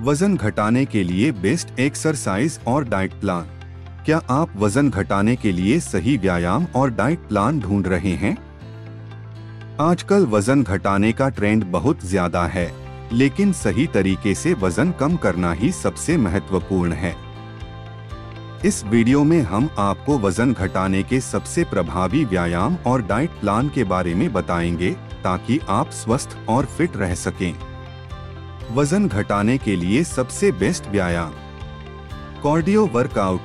वज़न घटाने के लिए बेस्ट एक्सरसाइज और डाइट प्लान। क्या आप वज़न घटाने के लिए सही व्यायाम और डाइट प्लान ढूंढ रहे हैं? आजकल वज़न घटाने का ट्रेंड बहुत ज़्यादा है, लेकिन सही तरीके से वज़न कम करना ही सबसे महत्वपूर्ण है। इस वीडियो में हम आपको वज़न घटाने के सबसे प्रभावी व्यायाम और डाइट प्लान के बारे में बताएँगे, ताकि आप स्वस्थ और फिट रह सकें। वज़न घटाने के लिए सबसे बेस्ट व्यायाम। Cardio workout.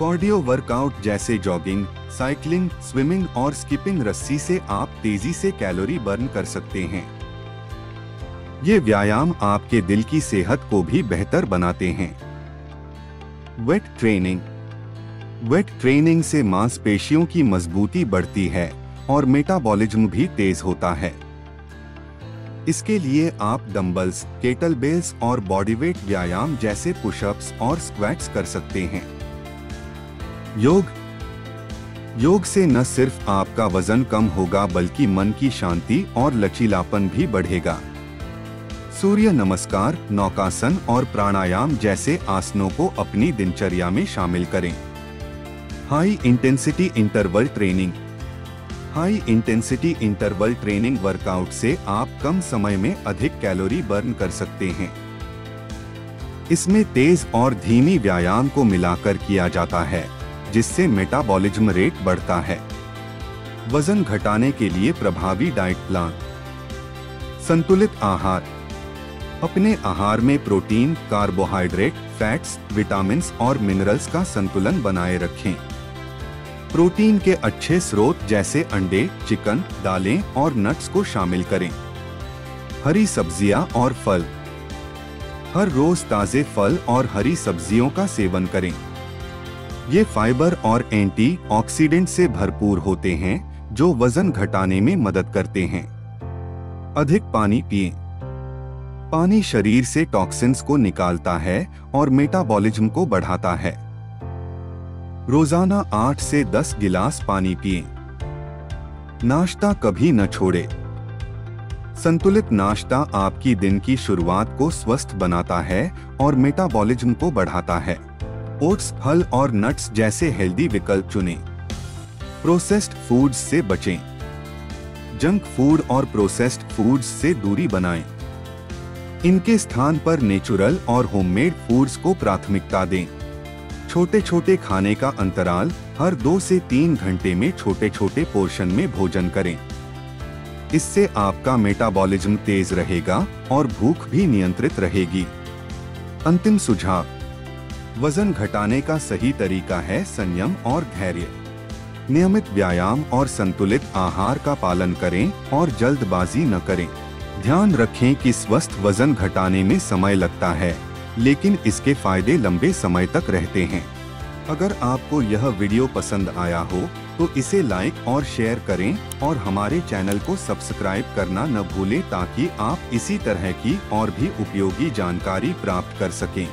कार्डियो वर्कआउट जैसे जॉगिंग, साइकिलिंग, स्विमिंग और स्किपिंग रस्सी से आप तेज़ी से कैलोरी बर्न कर सकते हैं। ये व्यायाम आपके दिल की सेहत को भी बेहतर बनाते हैं। Weight training. वेट ट्रेनिंग से मांसपेशियों की मजबूती बढ़ती है और मेटाबॉलिज्म भी तेज होता है। इसके लिए आप डंबल्स केटल बेल्स और बॉडीवेट व्यायाम जैसे पुशअप्स और स्क्वैट्स कर सकते हैं। योग। योग से न सिर्फ़ आपका वज़न कम होगा, बल्कि मन की शांति और लचीलापन भी बढ़ेगा। सूर्य नमस्कार, नौकासन और प्राणायाम जैसे आसनों को अपनी दिनचर्या में शामिल करें। High intensity interval training high intensity interval training workout से आप कम समय में अधिक कैलोरी बर्न कर सकते हैं। इसमें तेज और धीमी व्यायाम को मिलाकर किया जाता है, जिससे मेटाबॉलिज्म रेट बढ़ता है। वज़न घटाने के लिए प्रभावी डाइट प्लान। संतुलित आहार। अपने आहार में प्रोटीन, कार्बोहाइड्रेट, फैट्स विटामिन और मिनरल्स का संतुलन बनाए रखें। प्रोटीन के अच्छे स्रोत जैसे अंडे, चिकन, दालें और नट्स को शामिल करें। हरी सब्ज़ियाँ और फल। हर रोज ताजे फल और हरी सब्जियों का सेवन करें। ये फाइबर और एंटीऑक्सीडेंट से भरपूर होते हैं, जो वज़न घटाने में मदद करते हैं। अधिक पानी पिए। पानी शरीर से टॉक्सिन्स को निकालता है और मेटाबॉलिज्म को बढ़ाता है। रोज़ाना आठ से दस गिलास पानी पिए। नाश्ता कभी न छोड़े। संतुलित नाश्ता आपकी दिन की शुरुआत को स्वस्थ बनाता है और मेटाबॉलिज्म को बढ़ाता है। ओट्स, फल और नट्स जैसे हेल्दी विकल्प चुनें। प्रोसेस्ड फूड्स से बचें। जंक फ़ूड और प्रोसेस्ड फूड्स से दूरी बनाएँ। इनके स्थान पर नेचुरल और होममेड फूड्स को प्राथमिकता दें। छोटे छोटे खाने का अंतराल हर दो से तीन घंटे में छोटे छोटे पोर्शन में भोजन करें। इससे आपका मेटाबॉलिज्म तेज रहेगा और भूख भी नियंत्रित रहेगी। अंतिम सुझाव, वज़न घटाने का सही तरीका है संयम और धैर्य। नियमित व्यायाम और संतुलित आहार का पालन करें और जल्दबाजी न करें। ध्यान रखें कि स्वस्थ वज़न घटाने में समय लगता है। लेकिन इसके फ़ायदे लंबे समय तक रहते हैं। अगर आपको यह वीडियो पसंद आया हो तो इसे लाइक और शेयर करें और हमारे चैनल को सब्सक्राइब करना न भूलें ताकि आप इसी तरह की और भी उपयोगी जानकारी प्राप्त कर सकें।